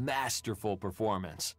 Masterful performance.